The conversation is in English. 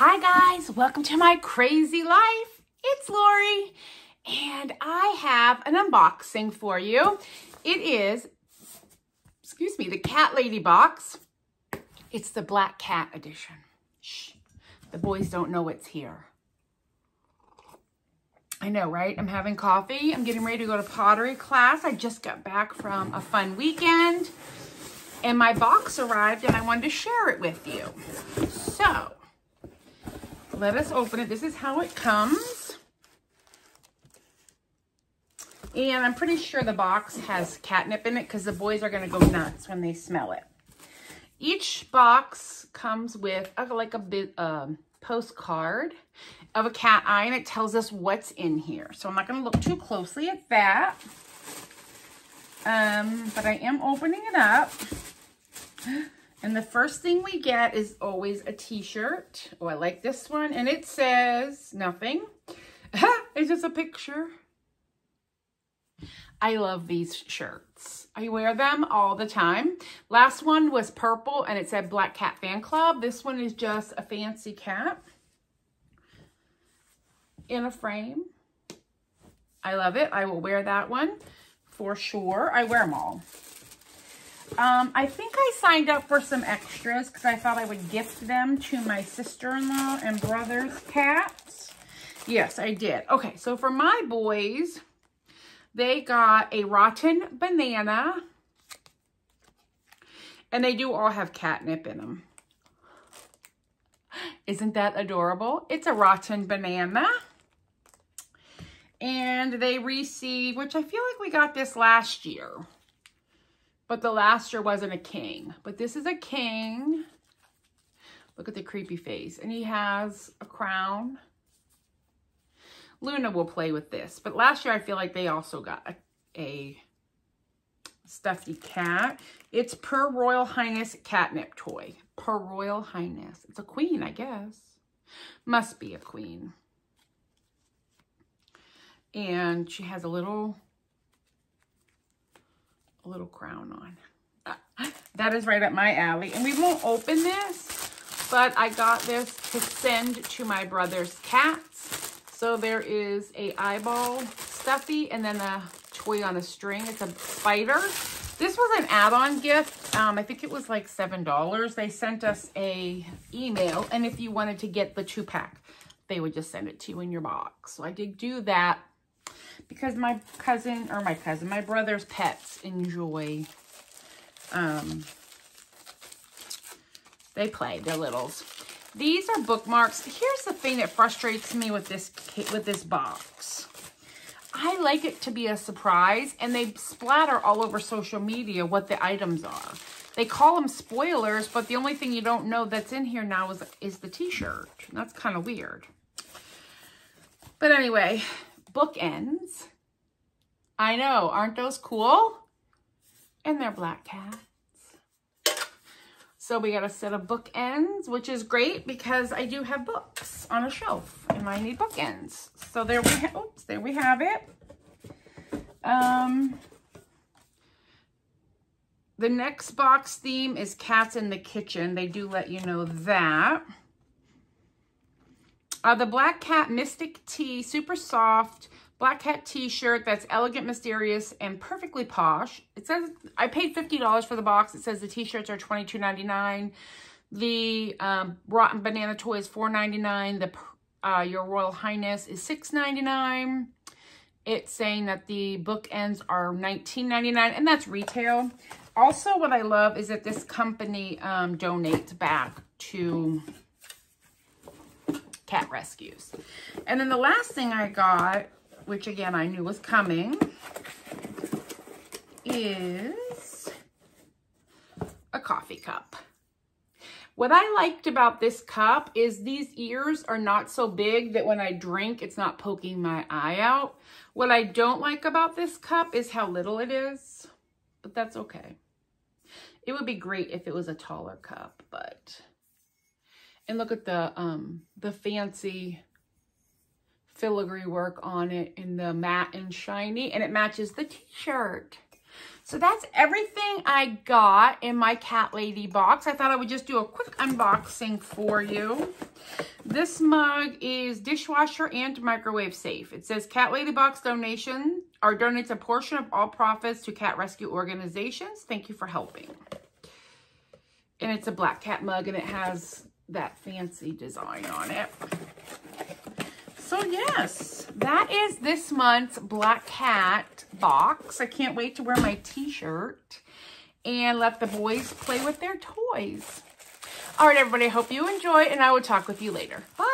Hi guys, welcome to my crazy life. It's Lori and I have an unboxing for you. It is, excuse me, the Cat Lady box. It's the Black Cat edition. Shh, the boys don't know it's here. I know, right? I'm having coffee. I'm getting ready to go to pottery class. I just got back from a fun weekend and my box arrived and I wanted to share it with you. So, let us open it. This is how it comes. And I'm pretty sure the box has catnip in it because the boys are going to go nuts when they smell it. Each box comes with a, like a bit, um, postcard of a cat eye and it tells us what's in here. So I'm not going to look too closely at that. Um, but I am opening it up. And the first thing we get is always a t-shirt. Oh, I like this one. And it says nothing. it's just a picture. I love these shirts. I wear them all the time. Last one was purple and it said Black Cat Fan Club. This one is just a fancy cat in a frame. I love it. I will wear that one for sure. I wear them all. Um, I think I signed up for some extras because I thought I would gift them to my sister-in-law and brother's cats. Yes, I did. Okay, so for my boys, they got a rotten banana. And they do all have catnip in them. Isn't that adorable? It's a rotten banana. And they received, which I feel like we got this last year. But the last year wasn't a king. But this is a king. Look at the creepy face. And he has a crown. Luna will play with this. But last year, I feel like they also got a, a stuffy cat. It's Purr Royal Highness catnip toy. Purr Royal Highness. It's a queen, I guess. Must be a queen. And she has a little little crown on. that is right up my alley. And we won't open this, but I got this to send to my brother's cats. So there is a eyeball stuffy and then a toy on a string. It's a spider. This was an add-on gift. Um, I think it was like $7. They sent us a email. And if you wanted to get the two-pack, they would just send it to you in your box. So I did do that because my cousin, or my cousin, my brother's pets enjoy, um, they play, they're littles. These are bookmarks. Here's the thing that frustrates me with this, with this box. I like it to be a surprise, and they splatter all over social media what the items are. They call them spoilers, but the only thing you don't know that's in here now is, is the t-shirt. That's kind of weird. But anyway, bookends. I know, aren't those cool? And they're black cats. So we got a set of bookends, which is great because I do have books on a shelf and I need bookends. So there we have, oops, there we have it. Um, the next box theme is cats in the kitchen. They do let you know that. Uh, the Black Cat Mystic Tee, super soft Black Cat t-shirt that's elegant, mysterious, and perfectly posh. It says, I paid $50 for the box. It says the t-shirts are $22.99. The um, Rotten Banana Toy is $4.99. The uh, Your Royal Highness is $6.99. It's saying that the bookends are $19.99, and that's retail. Also, what I love is that this company um, donates back to cat rescues. And then the last thing I got, which again I knew was coming, is a coffee cup. What I liked about this cup is these ears are not so big that when I drink, it's not poking my eye out. What I don't like about this cup is how little it is, but that's okay. It would be great if it was a taller cup, but and look at the um the fancy filigree work on it in the matte and shiny. And it matches the t-shirt. So that's everything I got in my Cat Lady box. I thought I would just do a quick unboxing for you. This mug is dishwasher and microwave safe. It says Cat Lady Box donation or donates a portion of all profits to cat rescue organizations. Thank you for helping. And it's a black cat mug and it has that fancy design on it. So yes, that is this month's Black Cat box. I can't wait to wear my t-shirt and let the boys play with their toys. All right, everybody, I hope you enjoy, and I will talk with you later. Bye.